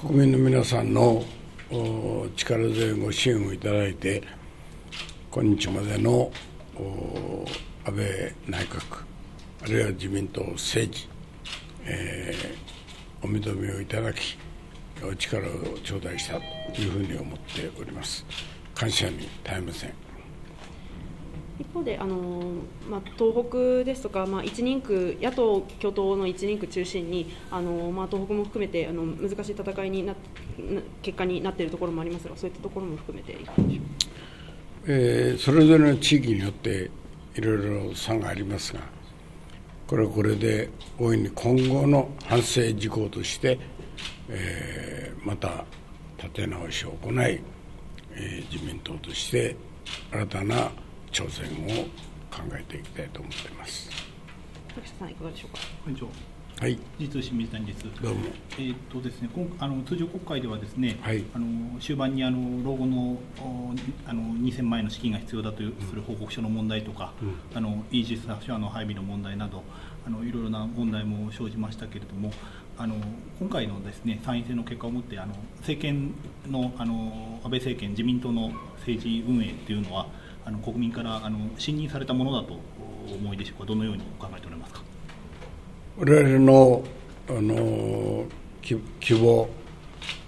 国民の皆さんの力強いご支援をいただいて、今日までの安倍内閣、あるいは自民党政治、えー、お認めをいただき、お力を頂戴したというふうに思っております。感謝に絶えません。一方であの、まあ、東北ですとか、まあ、1人区野党共闘の1人区中心にあの、まあ、東北も含めてあの難しい戦いにな結果になっているところもありますがそういったところも含めていかでしょう？えー、それぞれの地域によっていろいろ差がありますがこれはこれで大いに今後の反省事項として、えー、また立て直しを行い、えー、自民党として新たな挑戦を考えていきたいと思っています。竹下さんいかがでしょうか？会長。はい。実清水谷です。どうも。えっ、とですね、今あの通常国会ではですね、はい、あの終盤にあの老後のあの2000万円の資金が必要だというする報告書の問題とか、うん、あのイージス・アショアの配備の問題など。あのいろいろな問題も生じましたけれども、あの今回のですね参院選の結果をもってあの政権のあの安倍政権自民党の政治運営というのはあの国民からあの信任されたものだと思いでしょうか、どのように考えておられますか？我々のあの希望、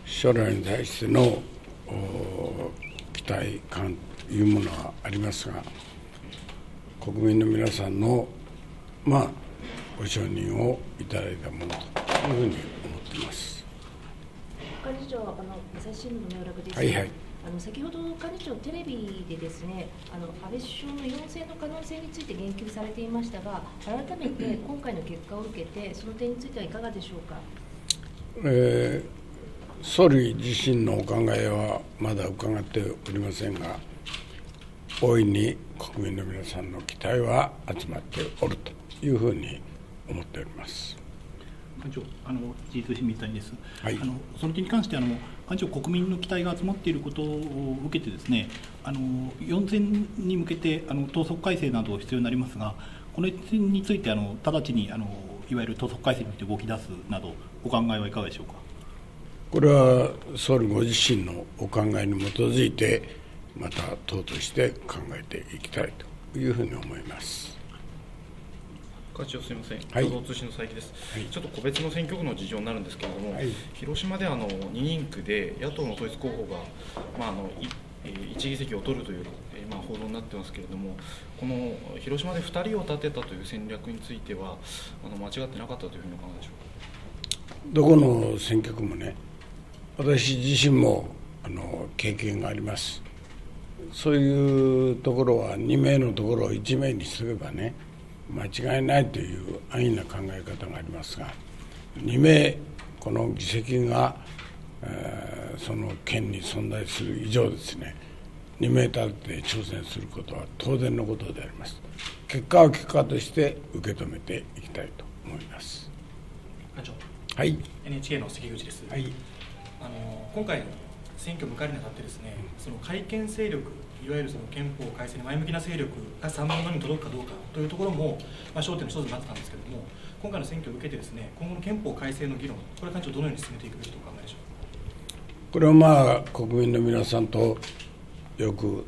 将来に対しての期待感というものはありますが、国民の皆さんの、まあ、ご承認をいただいたものというふうに思っています。幹事長あの朝日新聞の明楽です。はいはい。あの先ほど幹事長、テレビでですねあの安倍首相の陽性の可能性について言及されていましたが、改めて 今回の結果を受けて、その点についてはいかがでしょうか？えー、総理自身のお考えはまだ伺っておりませんが、大いに国民の皆さんの期待は集まっておるというふうに思っております。幹事長、あの事実みたいです、はい、あのその点に関してあの、幹事長、国民の期待が集まっていることを受けて、ですねあの4選に向けてあの党則改正など必要になりますが、この点についてあの直ちにあのいわゆる党則改正に向けて動き出すなど、お考えはいかがでしょうか？これは総理ご自身のお考えに基づいて、また党として考えていきたいというふうに思います。課長すみません、共同通信の佐伯です、はい、ちょっと個別の選挙区の事情になるんですけれども、はい、広島であの2人区で野党の統一候補が、まあ、あの1議席を取るという、まあ、報道になってますけれども、この広島で2人を立てたという戦略については、あの間違ってなかったというふうにお考えでしょうどこの選挙区もね、私自身もあの経験があります。そういうところは2名のところを1名にすればね、間違いないという安易な考え方がありますが2名この議席が、えー、その県に存在する以上ですね2名立てて挑戦することは当然のことであります。結果は結果として受け止めていきたいと思います。はい。NHK の関口です、はい、あの今回の選挙を迎えるにあたってですね、その改憲勢力いわゆるその憲法改正に前向きな勢力が3分の2に届くかどうかというところも、まあ、焦点の一つになってたんですけれども、今回の選挙を受けて、ですね今後の憲法改正の議論、これはどのように進めていくべきとお考えでしょうこれはまあ、国民の皆さんとよく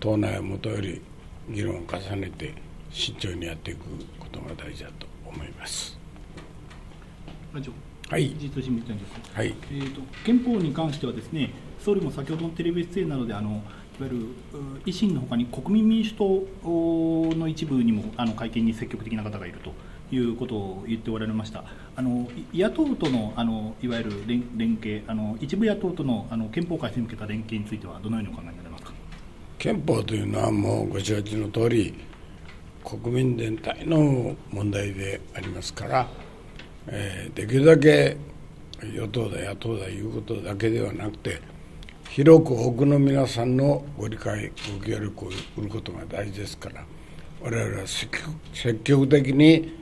党内元より議論を重ねて、慎重にやっていくことが大事だと思います。はい、実新聞です、はい。えーと、憲法に関してはですね総理も先ほどのテレビ出演などであのいわゆる維新のほかに国民民主党の一部にもあの会見に積極的な方がいるということを言っておられました、あの野党とのあのいわゆる連連携あの、一部野党とのあの憲法改正に向けた連携については、どのようにお考えになりますか？憲法というのは、もうご承知の通り、国民全体の問題でありますから、えー、できるだけ与党だ、野党だいうことだけではなくて、広く多くの皆さんのご理解、ご協力を得ることが大事ですから、我々は積極的に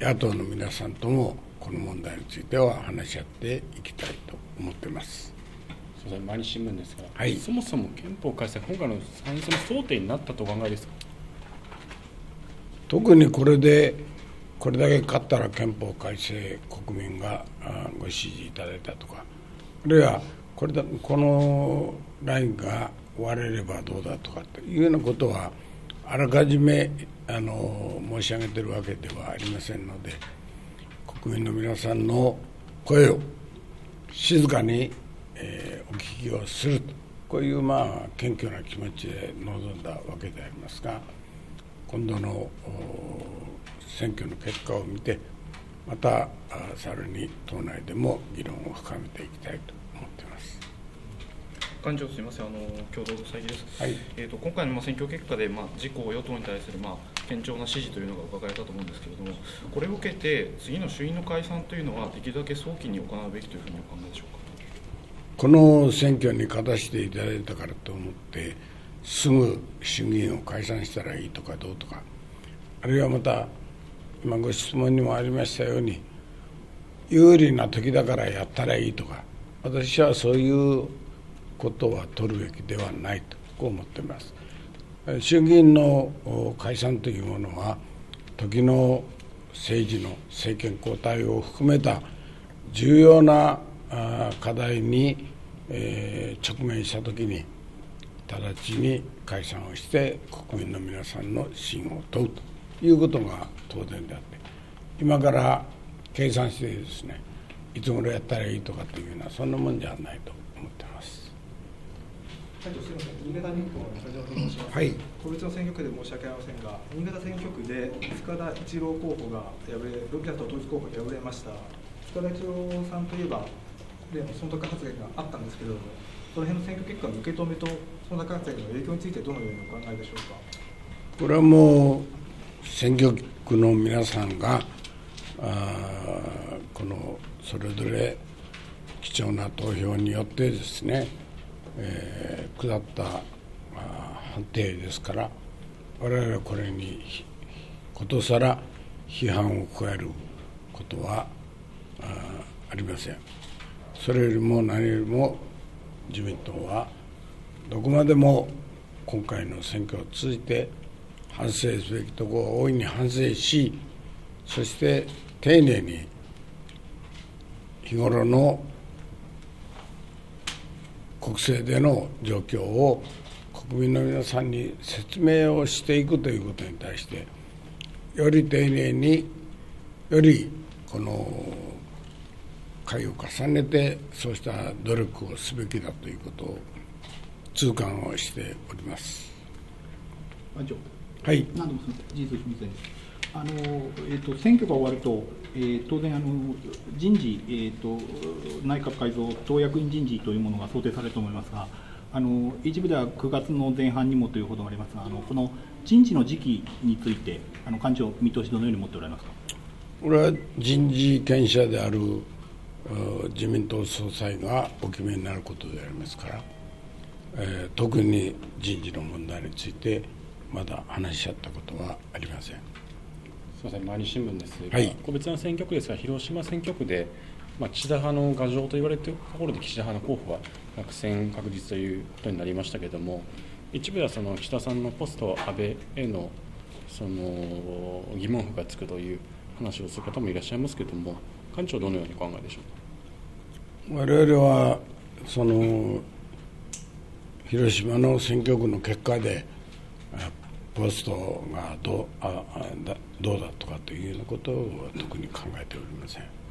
野党の皆さんともこの問題については話し合っていきたいと思っています。毎日新聞ですが、はい、そもそも憲法改正、今回の参院選の争点になったとお考えですか？特にこれで、これだけ勝ったら憲法改正、国民がご支持いただいたとか、あるいはこれだこのラインが割れればどうだとかというようなことはあらかじめあの申し上げてるわけではありませんので国民の皆さんの声を静かに、えー、お聞きをすると。こういうまあ謙虚な気持ちで臨んだわけでありますが今度の選挙の結果を見てまたさらに党内でも議論を深めていきたいと思っています。幹事長すみません、あの共同会議です。はい、えっ、ー、と今回のまあ選挙結果でまあ自公与党に対するまあ堅調な支持というのが伺えたと思うんですけれども、これを受けて次の衆院の解散というのはできるだけ早期に行うべきというふうにお考えでしょうか？この選挙に勝たせていただいたからと思ってすぐ衆議院を解散したらいいとかどうとかあるいはまた今ご質問にもありましたように有利な時だからやったらいいとか私はそういうことは取るべきではないとこう思っています。衆議院の解散というものは時の政治の政権交代を含めた重要な課題に、直面したときに直ちに解散をして国民の皆さんの信を問うと。いうことが当然であって今から計算してですねいつ頃やったらいいとかというようなそんなもんじゃないと思ってます。新潟日報の北島と申します、はい、個別の選挙区で申し訳ありませんが、新潟選挙区で塚田一郎候補が敗れ、ロビアと統一候補に敗れました、塚田一郎さんといえば、例の忖度発言があったんですけれども、その辺の選挙結果の受け止めと、忖度発言の影響について、どのようにお考えでしょうか？これはもう選挙区の皆さんがこのそれぞれ貴重な投票によってですね、えー、下った判定ですから我々はこれにことさら批判を加えることはありません。それよりも何よりも自民党はどこまでも今回の選挙を通じて反省すべきところは大いに反省しそして丁寧に日頃の国政での状況を国民の皆さんに説明をしていくということに対してより丁寧によりこの会を重ねてそうした努力をすべきだということを痛感をしております。はい。何度も事実秘密あのえーと、選挙が終わると、えー、当然あの、人事、えーと、内閣改造、党役員人事というものが想定されると思いますが、あの一部では9月の前半にもということがありますが、あのこの人事の時期について、あの幹事長、見通し、どのように持っておられますか？これは人事権者である自民党総裁がお決めになることでありますから、えー、特に人事の問題について、まだ話し合ったことはありません。すみません、毎日新聞ですが、はい、個別な選挙区ですが、広島選挙区で、まあ、岸田派の牙城と言われているところで、岸田派の候補は落選確実ということになりましたけれども、一部ではその岸田さんのポスト安倍へのその疑問符がつくという話をする方もいらっしゃいますけれども、幹事長、どのようにお考えでしょうか？我々はその広島の選挙区の結果でポストがどうあだどうだとかというようなことを特に考えておりません。